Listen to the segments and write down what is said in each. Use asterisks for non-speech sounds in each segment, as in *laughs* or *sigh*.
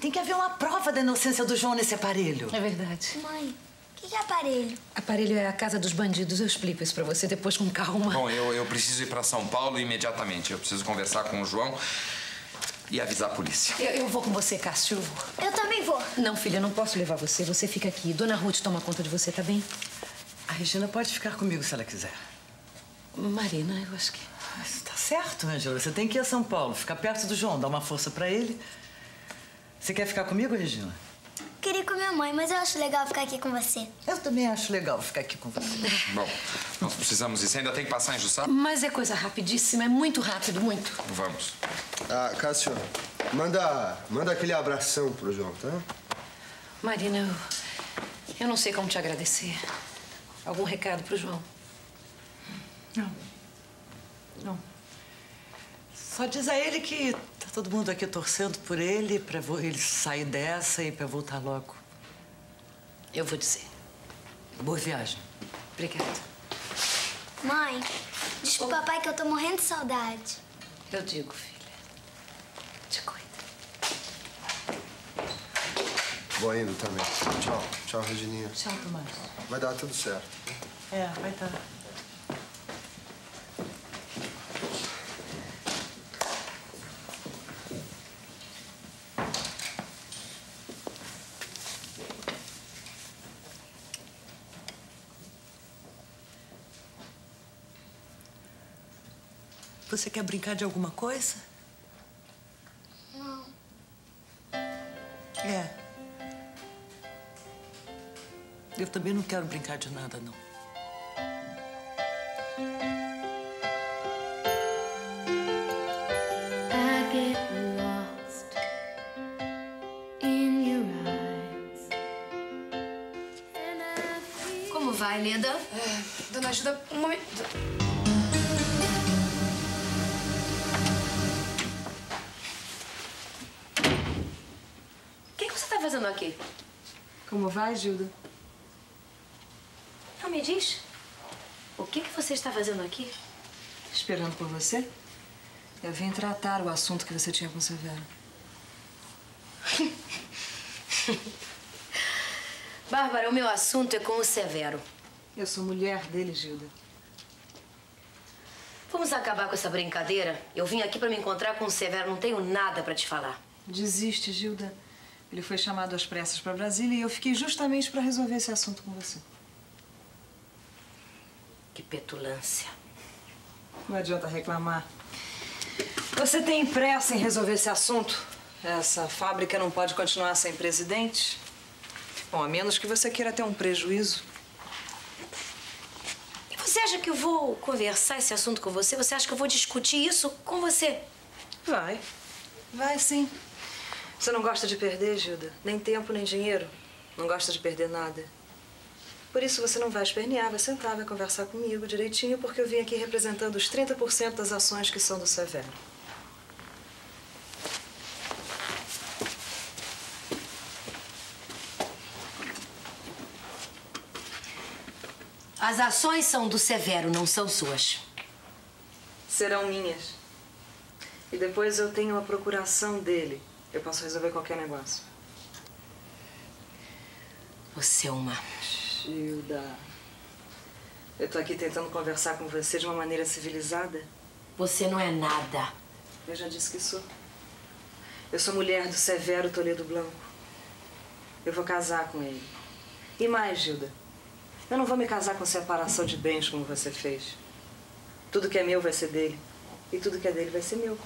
Tem que haver uma prova da inocência do João nesse aparelho. É verdade. Mãe, o que, que é aparelho? Aparelho é a casa dos bandidos. Eu explico isso pra você depois com calma. Bom, eu, eu preciso ir pra São Paulo imediatamente. Eu preciso conversar com o João e avisar a polícia. Eu, eu vou com você, Cássio. Eu também vou. Não, filha, eu não posso levar você. Você fica aqui. Dona Ruth toma conta de você, tá bem? A Regina pode ficar comigo se ela quiser. Marina, eu acho que. Mas tá certo, Angela. Você tem que ir a São Paulo, ficar perto do João, dar uma força pra ele. Você quer ficar comigo, Regina? Queria ir com minha mãe, mas eu acho legal ficar aqui com você. Eu também acho legal ficar aqui com você. *laughs* Bom, nós precisamos disso. Ainda tem que passar em Jussara? Mas é coisa rapidíssima, é muito rápido, muito. Vamos. Ah, Cássio, manda, manda aquele abração pro João, tá? Marina, eu, eu não sei como te agradecer. Algum recado pro João? Não. Não. Só diz a ele que tá todo mundo aqui torcendo por ele, pra ele sair dessa e pra voltar logo. Eu vou dizer. Boa viagem. Obrigada. Mãe, diz pro papai que eu tô morrendo de saudade. Eu digo, filha. Te cuida. Vou indo também. Tchau. Tchau, Regininha. Tchau, Tomás. Vai dar tudo certo. É, vai estar. Você quer brincar de alguma coisa? Não. É. Eu também não quero brincar de nada, não. Como vai, Leda? Dona Ajuda, um momento. Fazendo aqui? Como vai, Gilda? Não me diz. O que, que você está fazendo aqui? Esperando por você? Eu vim tratar o assunto que você tinha com o Severo. *laughs* Bárbara, o meu assunto é com o Severo. Eu sou mulher dele, Gilda. Vamos acabar com essa brincadeira? Eu vim aqui para me encontrar com o Severo, não tenho nada para te falar. Desiste, Gilda. Ele foi chamado às pressas para Brasília e eu fiquei justamente para resolver esse assunto com você. Que petulância. Não adianta reclamar. Você tem pressa em resolver esse assunto? Essa fábrica não pode continuar sem presidente? Bom, a menos que você queira ter um prejuízo. E você acha que eu vou conversar esse assunto com você? Você acha que eu vou discutir isso com você? Vai. Vai sim. Você não gosta de perder, Gilda? Nem tempo, nem dinheiro. Não gosta de perder nada. Por isso você não vai espernear, vai sentar, vai conversar comigo direitinho, porque eu vim aqui representando os 30% das ações que são do Severo. As ações são do Severo, não são suas. Serão minhas. E depois eu tenho a procuração dele. Eu posso resolver qualquer negócio. Você é uma. Gilda. Eu tô aqui tentando conversar com você de uma maneira civilizada. Você não é nada. Eu já disse que sou. Eu sou mulher do Severo Toledo Blanco. Eu vou casar com ele. E mais, Gilda. Eu não vou me casar com separação de bens como você fez. Tudo que é meu vai ser dele. E tudo que é dele vai ser meu.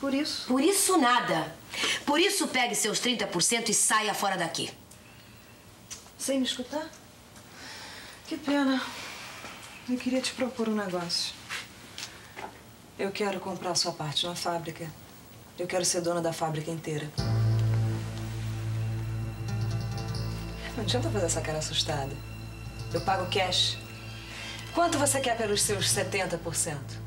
Por isso. Por isso, nada. Por isso, pegue seus 30% e saia fora daqui. Sem me escutar? Que pena. Eu queria te propor um negócio. Eu quero comprar sua parte na fábrica. Eu quero ser dona da fábrica inteira. Não adianta fazer essa cara assustada. Eu pago cash. Quanto você quer pelos seus 70%?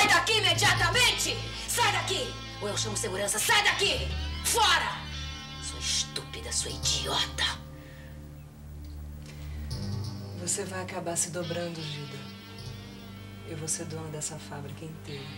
Sai daqui imediatamente! Sai daqui! Ou eu chamo segurança. Sai daqui! Fora! Sua estúpida, sua idiota. Você vai acabar se dobrando, Gilda. Eu vou ser dona dessa fábrica inteira.